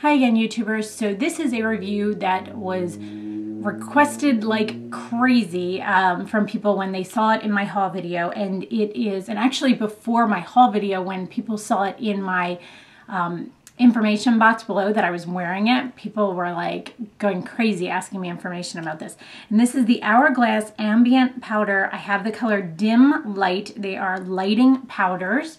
Hi again, YouTubers. So this is a review that was requested like crazy um, from people when they saw it in my haul video. And it is, and actually before my haul video, when people saw it in my um, information box below that I was wearing it, people were like going crazy asking me information about this. And this is the Hourglass Ambient Powder. I have the color Dim Light. They are lighting powders.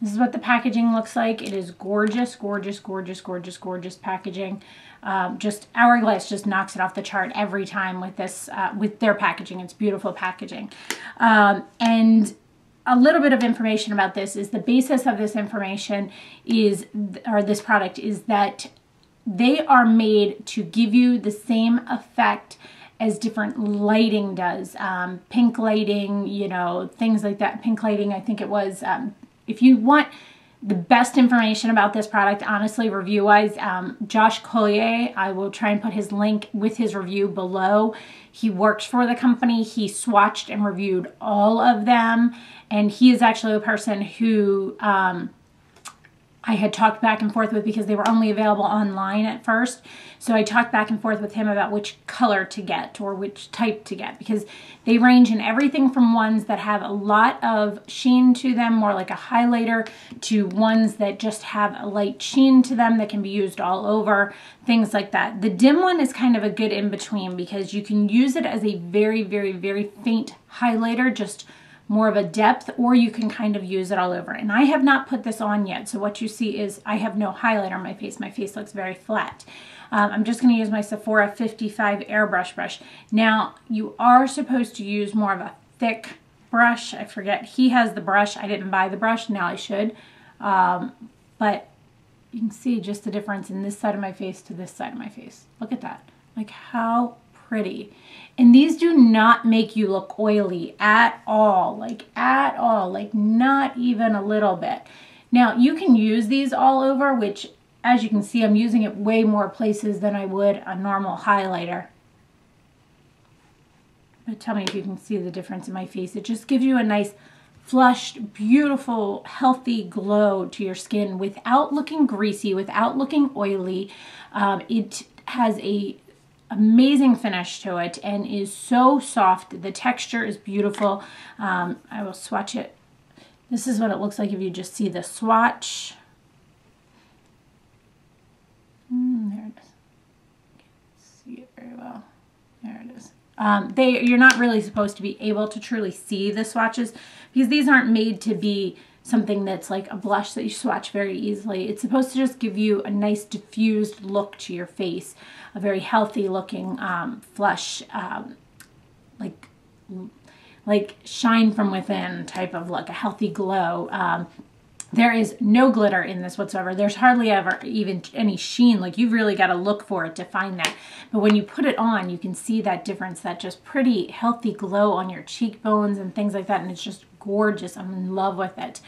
This is what the packaging looks like. It is gorgeous, gorgeous, gorgeous, gorgeous, gorgeous packaging. Um, just Hourglass just knocks it off the chart every time with this, uh, with their packaging. It's beautiful packaging. Um, and a little bit of information about this is the basis of this information is, or this product is that they are made to give you the same effect as different lighting does. Um, pink lighting, you know, things like that. Pink lighting, I think it was um, if you want the best information about this product, honestly, review-wise, um, Josh Collier, I will try and put his link with his review below. He works for the company. He swatched and reviewed all of them. And he is actually a person who um, I had talked back and forth with because they were only available online at first. So I talked back and forth with him about which color to get or which type to get because they range in everything from ones that have a lot of sheen to them, more like a highlighter, to ones that just have a light sheen to them that can be used all over, things like that. The dim one is kind of a good in between because you can use it as a very, very, very faint highlighter, just more of a depth or you can kind of use it all over. And I have not put this on yet. So what you see is I have no highlight on my face. My face looks very flat. Um, I'm just going to use my Sephora 55 airbrush brush. Now you are supposed to use more of a thick brush. I forget. He has the brush. I didn't buy the brush. Now I should. Um, but you can see just the difference in this side of my face to this side of my face. Look at that. Like how pretty. And these do not make you look oily at all, like at all, like not even a little bit. Now you can use these all over, which as you can see, I'm using it way more places than I would a normal highlighter. But tell me if you can see the difference in my face. It just gives you a nice flushed, beautiful, healthy glow to your skin without looking greasy, without looking oily. Um, it has a amazing finish to it and is so soft. The texture is beautiful. Um, I will swatch it. This is what it looks like if you just see the swatch. Mm, there it is. See it very well. There it is. Um, they, you're not really supposed to be able to truly see the swatches because these aren't made to be something that's like a blush that you swatch very easily. It's supposed to just give you a nice diffused look to your face, a very healthy looking um, flush, um, like like shine from within type of look, a healthy glow. Um, there is no glitter in this whatsoever. There's hardly ever even any sheen. Like you've really got to look for it to find that. But when you put it on, you can see that difference, that just pretty healthy glow on your cheekbones and things like that. And it's just gorgeous. I'm in love with it.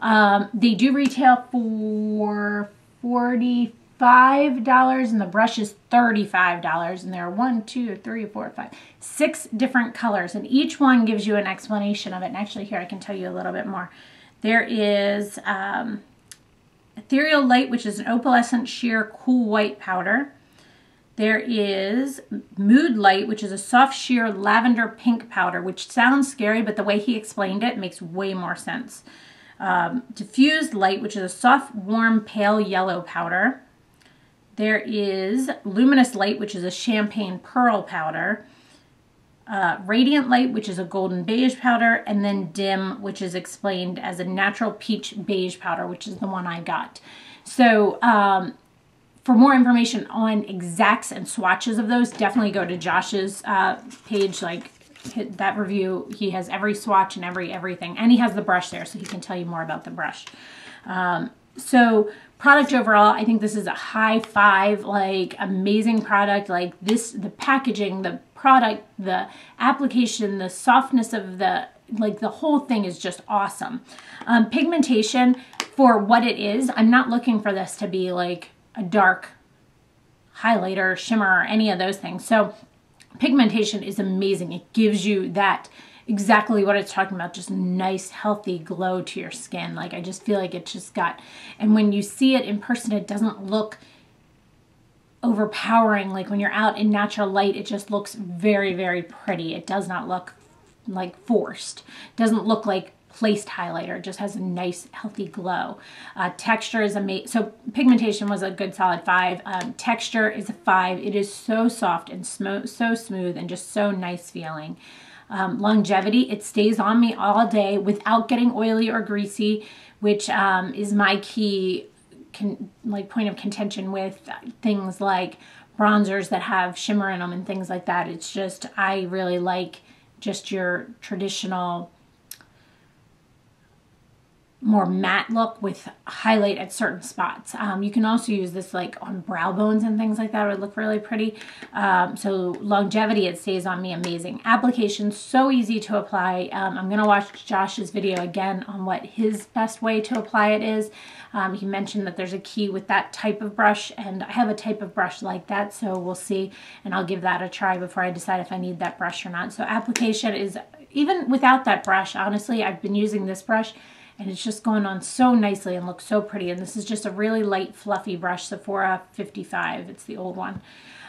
Um, they do retail for $45 and the brush is $35 and there are one, two, three, four, five, six different colors and each one gives you an explanation of it. And actually here I can tell you a little bit more. There is um, Ethereal Light, which is an opalescent sheer cool white powder. There is Mood Light, which is a soft sheer lavender pink powder, which sounds scary, but the way he explained it makes way more sense. Um, Diffused Light, which is a soft, warm, pale yellow powder. There is Luminous Light, which is a champagne pearl powder. Uh, Radiant Light, which is a golden beige powder, and then Dim, which is explained as a natural peach beige powder, which is the one I got. So um, for more information on exacts and swatches of those, definitely go to Josh's uh, page, like that review. He has every swatch and every everything, and he has the brush there, so he can tell you more about the brush. Um, so product overall, I think this is a high five, like amazing product. Like this, the packaging, the product, the application, the softness of the, like the whole thing is just awesome. Um, pigmentation for what it is, I'm not looking for this to be like a dark highlighter, shimmer, or any of those things. So pigmentation is amazing. It gives you that exactly what it's talking about just nice healthy glow to your skin like I just feel like it just got and when you see it in person it doesn't look overpowering. Like when you're out in natural light, it just looks very, very pretty. It does not look like forced. It doesn't look like placed highlighter. It just has a nice, healthy glow. Uh, texture is amazing. So pigmentation was a good solid five. Um, texture is a five. It is so soft and so smooth and just so nice feeling. Um, longevity, it stays on me all day without getting oily or greasy, which um, is my key con- like point of contention with things like bronzers that have shimmer in them and things like that. It's just, I really like just your traditional more matte look with highlight at certain spots. Um, you can also use this like on brow bones and things like that. It would look really pretty. Um, so longevity, it stays on me amazing. Application, so easy to apply. Um, I'm going to watch Josh's video again on what his best way to apply it is. Um, he mentioned that there's a key with that type of brush and I have a type of brush like that. So we'll see and I'll give that a try before I decide if I need that brush or not. So application is even without that brush, honestly, I've been using this brush and it's just going on so nicely and looks so pretty. And this is just a really light, fluffy brush, Sephora 55. It's the old one.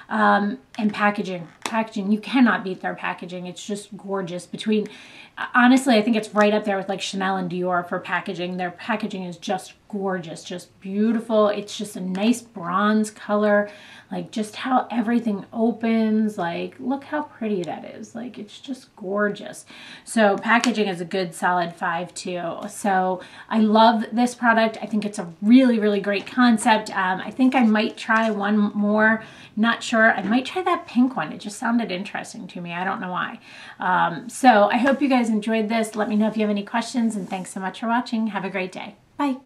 Um, and packaging. Packaging, you cannot beat their packaging. It's just gorgeous. Between, honestly, I think it's right up there with like Chanel and Dior for packaging. Their packaging is just gorgeous, just beautiful. It's just a nice bronze color like just how everything opens like look how pretty that is like it's just gorgeous so packaging is a good solid five too so I love this product I think it's a really really great concept um, I think I might try one more not sure I might try that pink one. It just sounded interesting to me. I don't know why. Um, so I hope you guys enjoyed this. Let me know if you have any questions and thanks so much for watching. Have a great day. Bye